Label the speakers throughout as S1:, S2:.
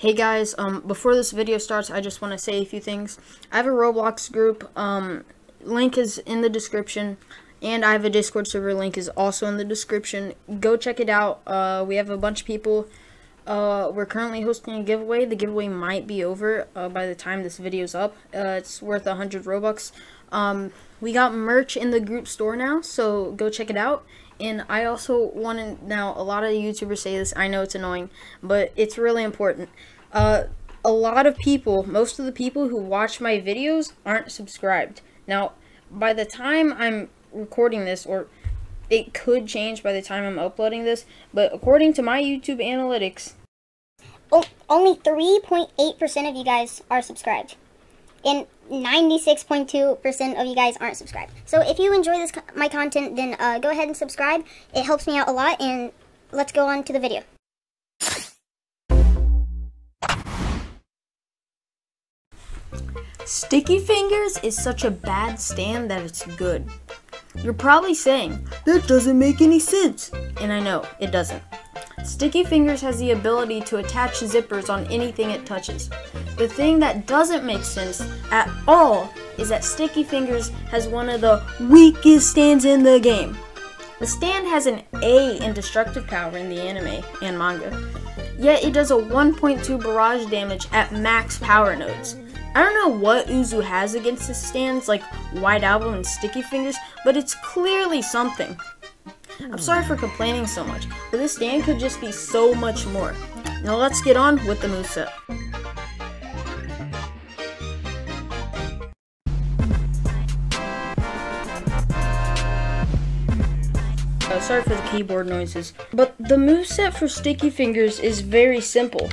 S1: Hey guys, um, before this video starts, I just want to say a few things. I have a Roblox group, um, link is in the description, and I have a Discord server link is also in the description. Go check it out. Uh, we have a bunch of people. Uh, we're currently hosting a giveaway. The giveaway might be over uh, by the time this video's up. Uh, it's worth 100 Robux. Um, we got merch in the group store now, so go check it out. And I also want to, now a lot of YouTubers say this, I know it's annoying, but it's really important. Uh, a lot of people, most of the people who watch my videos aren't subscribed. Now, by the time I'm recording this, or it could change by the time I'm uploading this, but according to my YouTube analytics,
S2: o- only 3.8% of you guys are subscribed. And 96.2% of you guys aren't subscribed. So if you enjoy this my content, then uh, go ahead and subscribe. It helps me out a lot, and let's go on to the video.
S1: Sticky Fingers is such a bad stand that it's good. You're probably saying, that doesn't make any sense. And I know, it doesn't. Sticky Fingers has the ability to attach zippers on anything it touches. The thing that doesn't make sense at all is that Sticky Fingers has one of the weakest stands in the game. The stand has an A in destructive power in the anime and manga, yet it does a 1.2 barrage damage at max power nodes. I don't know what Uzu has against his stands like White Album and Sticky Fingers, but it's clearly something. I'm sorry for complaining so much, but this stand could just be so much more. Now let's get on with the moveset. Uh, sorry for the keyboard noises. But the moveset for Sticky Fingers is very simple.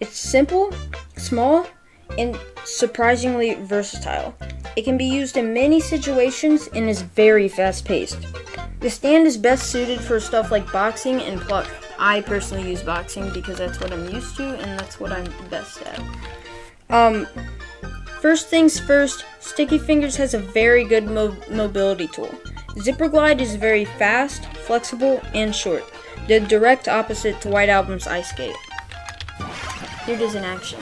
S1: It's simple, small, and surprisingly versatile. It can be used in many situations and is very fast paced. The stand is best suited for stuff like boxing and pluck. I personally use boxing because that's what I'm used to and that's what I'm best at. Um, first things first, Sticky Fingers has a very good mo- mobility tool. Zipper Glide is very fast, flexible, and short, the direct opposite to White Album's Ice Skate. Here it is in action.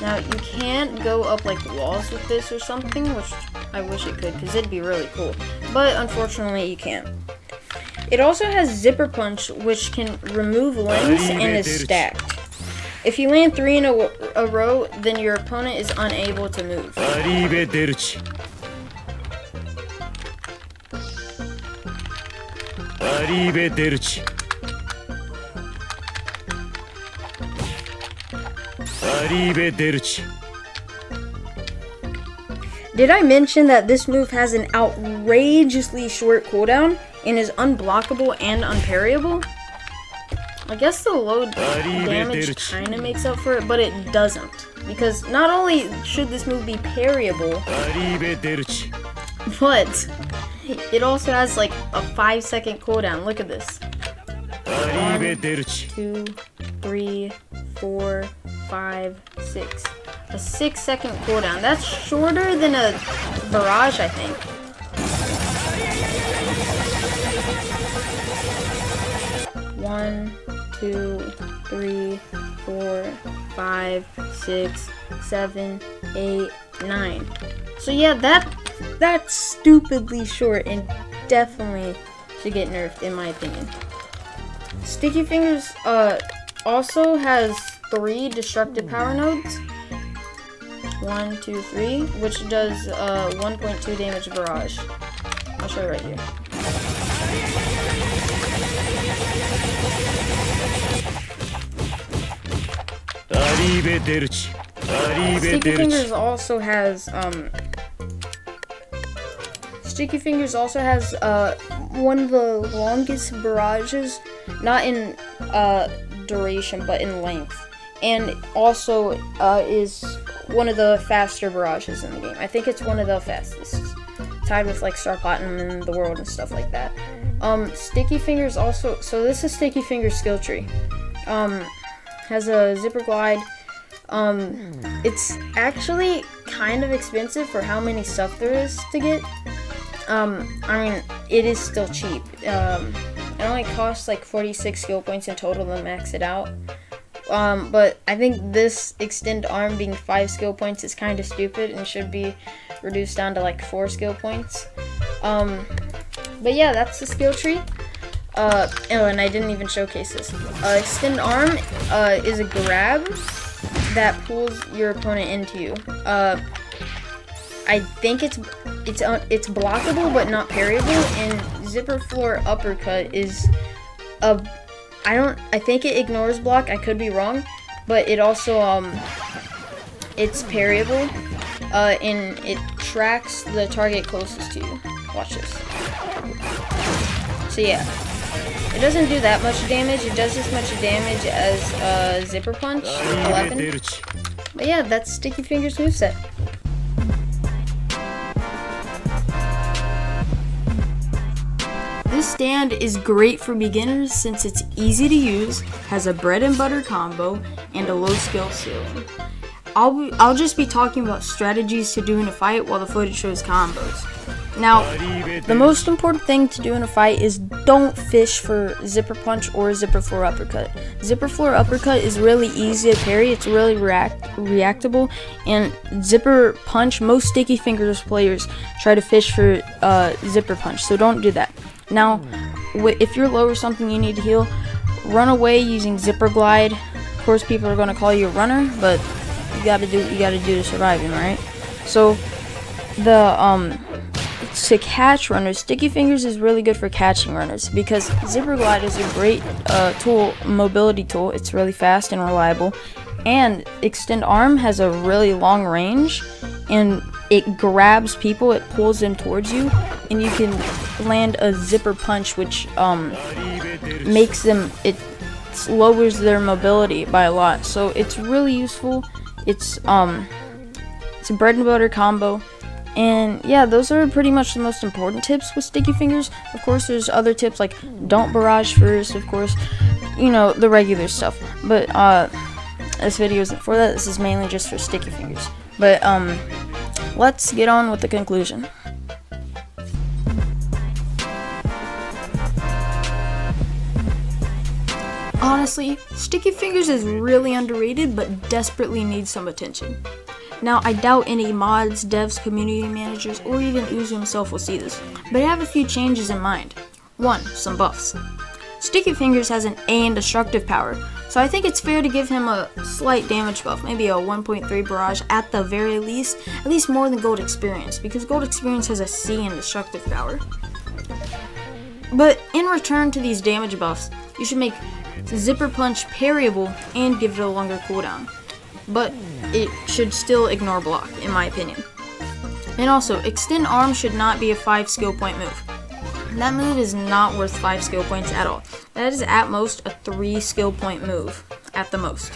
S1: Now, you can't go up like walls with this or something, which I wish it could, because it'd be really cool. But unfortunately, you can't. It also has Zipper Punch, which can remove limbs and is stacked. If you land three in a row, then your opponent is unable to move.
S3: アリ
S1: did I mention that this move has an outrageously short cooldown and is unblockable and unparryable? I guess the low damage kind of makes up for it, but it doesn't. Because not only should this move be parryable, but it also has like a 5 second cooldown. Look at this.
S3: One,
S1: two, three, four, five, six. A 6 second cooldown. That's shorter than a barrage, I think. One, two, three, four, five, six, seven, eight, nine. So yeah, that that's stupidly short and definitely should get nerfed in my opinion. Sticky Fingers uh also has three destructive power nodes. One, two, three, which does uh, 1.2 damage barrage. I'll show you right here. Sticky Fingers also has, um, Sticky Fingers also has, uh, one of the longest barrages, not in, uh, duration, but in length. And also uh is one of the faster barrages in the game. I think it's one of the fastest. Tied with like Star Platinum in the world and stuff like that. Um Sticky Fingers also so this is Sticky Fingers skill tree. Um has a zipper glide. Um, it's actually kind of expensive for how many stuff there is to get. Um, I mean, it is still cheap. Um, It only costs like 46 skill points in total to max it out. Um, but I think this extend arm being 5 skill points is kind of stupid and should be reduced down to like 4 skill points. Um, but yeah, that's the skill tree. Uh, oh, and I didn't even showcase this. Uh, extend arm uh, is a grab that pulls your opponent into you. Uh, I think it's it's uh, it's blockable but not parryable, and zipper floor uppercut is a I don't I think it ignores block. I could be wrong, but it also um it's parryable, uh, and it tracks the target closest to you. Watch this. So yeah. It doesn't do that much damage. It does as much damage as uh, Zipper Punch, 11. But yeah, that's Sticky Fingers moveset. This stand is great for beginners since it's easy to use, has a bread and butter combo, and a low skill ceiling. I'll, be, I'll just be talking about strategies to do in a fight while the footage shows combos. Now, the most important thing to do in a fight is don't fish for zipper punch or zipper floor uppercut. Zipper floor uppercut is really easy to parry, it's really react reactable, and zipper punch, most sticky fingers players try to fish for uh, zipper punch, so don't do that. Now, if you're low or something you need to heal, run away using zipper glide. Of course, people are going to call you a runner, but you got to do what you got to do to survive, right? So, the um to catch runners, Sticky Fingers is really good for catching runners because Zipper Glide is a great uh, tool, mobility tool. It's really fast and reliable. And Extend Arm has a really long range and it grabs people, it pulls them towards you, and you can land a zipper punch which um, makes them, it lowers their mobility by a lot. So it's really useful. It's um, it's a bread and butter combo. And yeah, those are pretty much the most important tips with sticky fingers. Of course, there's other tips like don't barrage first, of course, you know, the regular stuff. But uh, this video isn't for that. This is mainly just for sticky fingers. But um, let's get on with the conclusion. Honestly, Sticky Fingers is really underrated but desperately needs some attention. Now, I doubt any mods, devs, community managers, or even Uzu himself will see this, but I have a few changes in mind. 1. Some buffs. Sticky Fingers has an A in destructive power, so I think it's fair to give him a slight damage buff, maybe a 1.3 barrage at the very least, at least more than Gold Experience, because Gold Experience has a C in destructive power. But in return to these damage buffs, you should make Zipper Punch parryable and give it a longer cooldown but it should still ignore block, in my opinion. And also, extend arm should not be a 5 skill point move. That move is not worth 5 skill points at all. That is at most a 3 skill point move, at the most.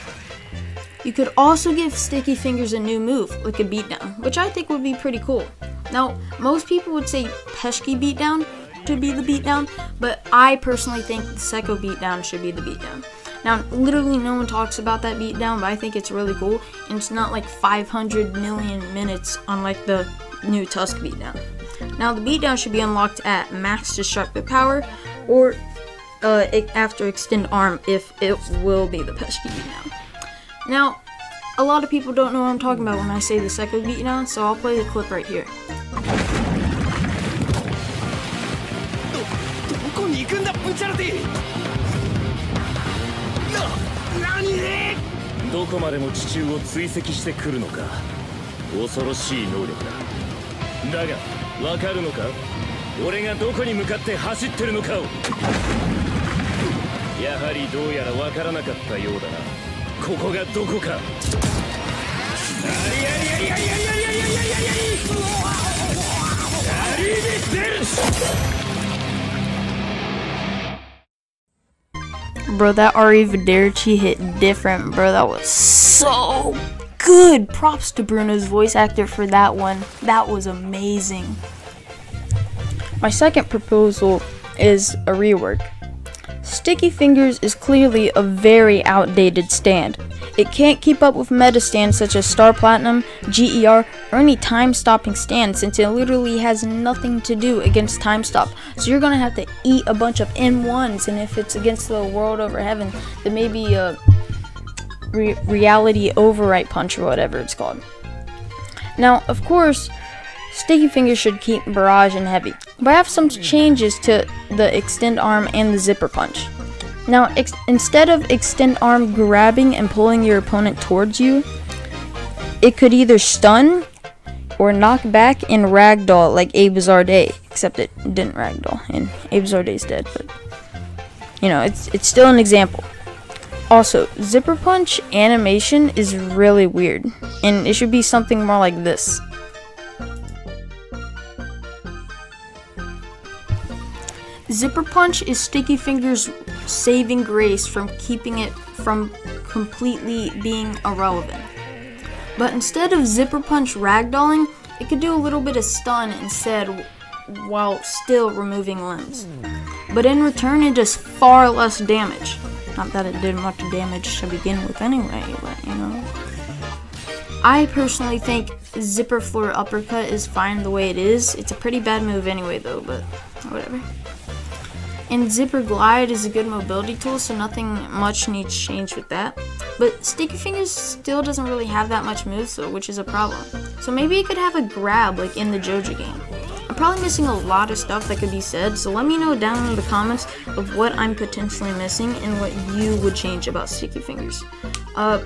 S1: You could also give Sticky Fingers a new move, like a beatdown, which I think would be pretty cool. Now, most people would say Pesci beatdown should be the beatdown, but I personally think the Secco beatdown should be the beatdown. Now, literally no one talks about that beatdown, but I think it's really cool, and it's not like 500 million minutes unlike the new Tusk beatdown. Now, the beatdown should be unlocked at max destructive power, or uh, after extend arm if it will be the Pesci beatdown. Now, a lot of people don't know what I'm talking about when I say the second beatdown, so I'll play the clip right here.
S3: わかるのか？俺がどこに向かって走ってるのかを。やはりどうやら分からなかったようだな。ここがどこか。
S1: Bro, that Arrivederci hit different, bro. That was so good. Props to Bruno's voice actor for that one. That was amazing. My second proposal is a rework. Sticky Fingers is clearly a very outdated stand. It can't keep up with meta stands such as Star Platinum, GER, or any time stopping stand since it literally has nothing to do against time stop. So you're gonna have to eat a bunch of M1s, and if it's against the world over heaven, then maybe a re- reality overwrite punch or whatever it's called. Now, of course, Sticky Fingers should keep Barrage and Heavy, but I have some changes to the Extend Arm and the Zipper Punch. Now, instead of Extend Arm grabbing and pulling your opponent towards you, it could either stun or knock back and ragdoll like Abe Zarday, except it didn't ragdoll and Abe Zarday's dead, but you know, it's it's still an example. Also, Zipper Punch animation is really weird, and it should be something more like this. Zipper Punch is Sticky Fingers' saving grace from keeping it from completely being irrelevant. But instead of Zipper Punch ragdolling, it could do a little bit of stun instead while still removing limbs. But in return, it does far less damage. Not that it did much damage to begin with anyway, but you know. I personally think Zipper Floor Uppercut is fine the way it is. It's a pretty bad move anyway, though, but whatever. And Zipper Glide is a good mobility tool, so nothing much needs change with that. But Sticky Fingers still doesn't really have that much move, so which is a problem. So maybe it could have a grab like in the JoJo game. Probably missing a lot of stuff that could be said, so let me know down in the comments of what I'm potentially missing and what you would change about Sticky Fingers. Uh,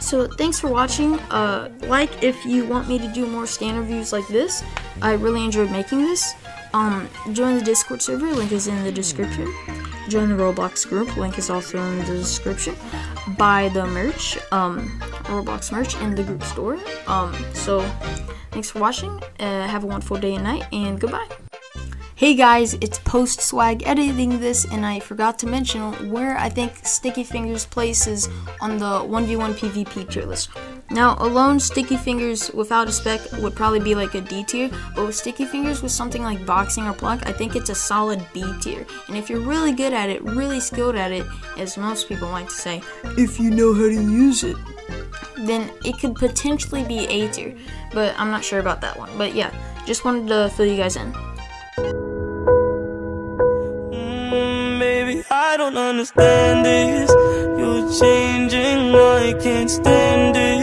S1: so thanks for watching. Uh, like if you want me to do more stand reviews like this. I really enjoyed making this. Um, join the Discord server, link is in the description. Join the Roblox group, link is also in the description. Buy the merch, um, Roblox merch in the group store. Um, so thanks for watching. Uh, have a wonderful day and night, and goodbye. Hey guys, it's Post Swag editing this, and I forgot to mention where I think Sticky Fingers places on the 1v1 PvP tier list. Now, alone, Sticky Fingers without a spec would probably be like a D tier, but with Sticky Fingers with something like Boxing or Pluck, I think it's a solid B tier. And if you're really good at it, really skilled at it, as most people like to say, if you know how to use it, then it could potentially be A tier. But I'm not sure about that one. But yeah, just wanted to fill you guys in.
S4: Mm, I don't understand this. You're changing, I can't stand it.